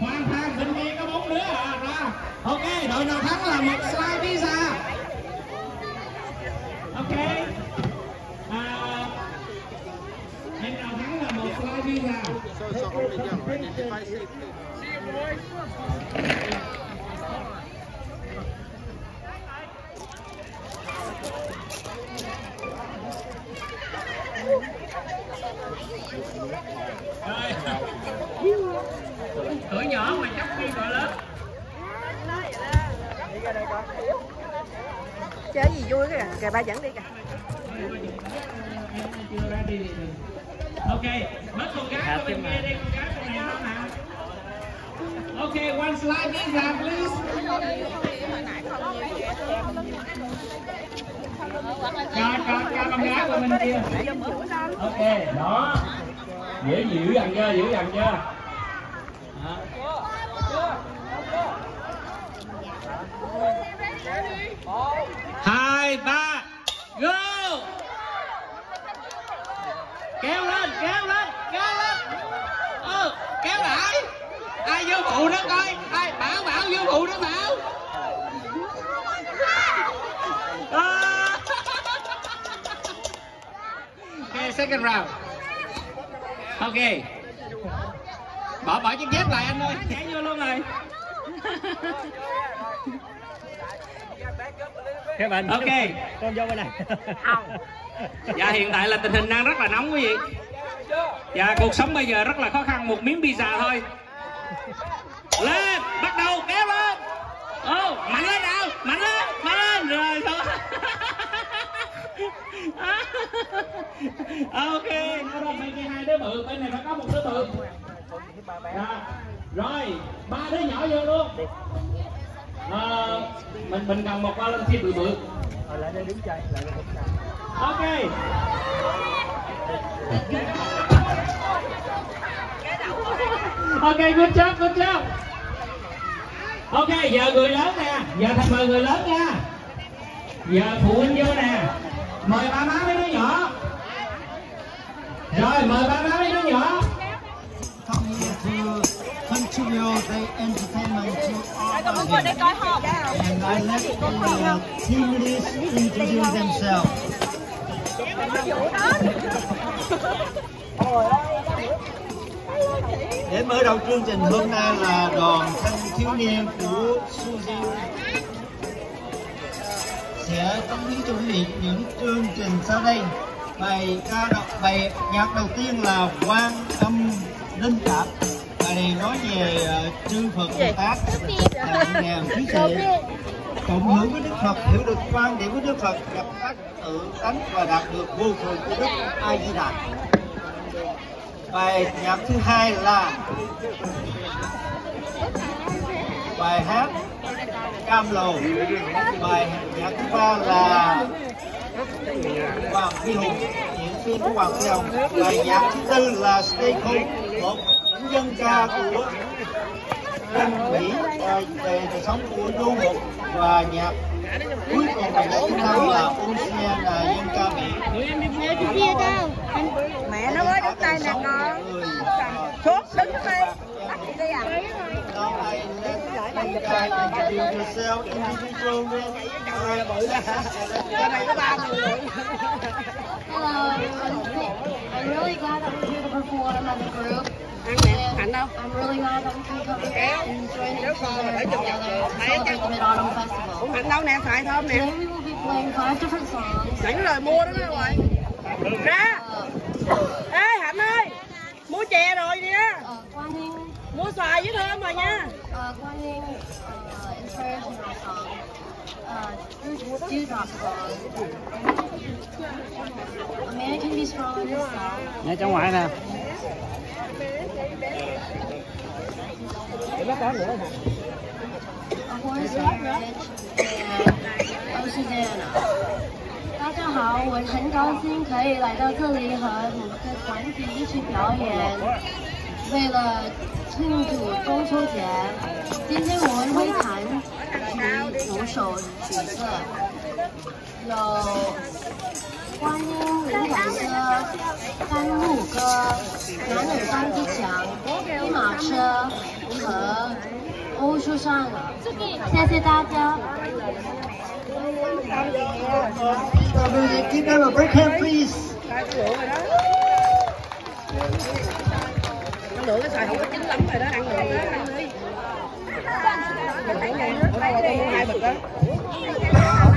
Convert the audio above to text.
hoàn Thang bên kia có bốn đứa à ra ok đội nào thắng là một slide pizza ok à, em nào thắng là một slide pizza So, so how young? Identify safely. tuổi chơi gì vui kìa. Kìa ba dẫn đi kìa. Ok mất con gái qua bên kia đi con gái con này không nào ok one slide visa please. Cho cho cho con gái qua bên kia. Ok đó. Giữ giữ dần chưa giữ dần chưa Đó. Hai ba go! Kéo lên kéo lên kéo lên. Ừ, kéo lại. Ai vô phụ nó coi. Ai bảo bảo vô phụ nó bảo. À. ok second round. Ok. Bỏ bỏ chiếc dép lại anh ơi. Nhảy vô luôn rồi bạn ok. con vô bên này. Dạ hiện tại là tình hình đang rất là nóng quý vị. Dạ cuộc sống bây giờ rất là khó khăn một miếng pizza thôi. Lên bắt đầu kéo lên. Ô mạnh lên nào mạnh lên mạnh lên. Rồi thôi. Ok. Nó bên kia hai đứa bự bên này phải có một đứa bự rồi ba đứa nhỏ vô luôn Ờ, mình mình cần một volunteer bự bự. Rồi lại đây đứng chơi lại đây đứng chơi ok. Ok good job good job. Ok giờ người lớn nè. Giờ thành mời người lớn nha. Giờ phụ huynh vô nè. Mời ba má mấy đứa nhỏ. Rồi mời ba má mấy đứa nhỏ contribute the entertainment to our. And I let the team leaders introduce themselves. Để mở đầu chương trình hôm nay là đoàn thanh thiếu niên của Suzy sẽ cống hiến cho quý vị những chương trình sau đây. Bài ca đọc bài nhạc đầu tiên là Quan âm linh cảm. Này nói về uh, chư Phật Bồ Tát ngàn quý vị cộng hưởng với Đức Phật hiểu được quan điểm của Đức Phật gặp các tự tánh và đạt được vô thường của Đức A Di Đà. Bài nhạc thứ hai là bài hát Cam Lồ. Bài nhạc thứ ba là Hoàng Phi Hùng, diễn phim của Hoàng Phi Hùng. Bài nhạc thứ tư là Stay Cool, một dân ca của Anh Mỹ ờ, về đời sống của Du Mục và nhạc cuối cùng là thứ năm là Ocean là dân ca Mỹ. mẹ nó mới đứng đây nè con suốt đứng ở đây bắt chị đi à Now I let you guys introduce cái này có ba người Hello, I'm, really glad that we're here to perform another group. hạnh đâu I'm really glad that we can come here and join each other together to the Mid-Autumn Festival. hạnh đâu nè xài thơm nè Today we will be playing five different songs. sẵn rồi mua đó rồi ra ê hạnh ơi mua chè rồi nè mua xoài với thơm rồi nha uh, Guan Yin uh, inspirational song. Uh, Dewdrop song. A man can be strong in this song. Nhà cháu ngoại nè Để bác có nữa hả? A horse heritage and Oceana。大家好，我很高兴可以来到这里和你们的团体一起表演。 为了庆祝中秋节，今天我们会弹几五首曲子，有观音灵感歌、甘露歌、男女三只强、一马车和欧洲上。谢谢大家。So music, give them a break hand, please. Ăn lửa cái xoài không có chín lắm rồi đó, ăn rồi. đó, ăn đi. Mình thấy ngay, hết tôi mua hai bịch đó.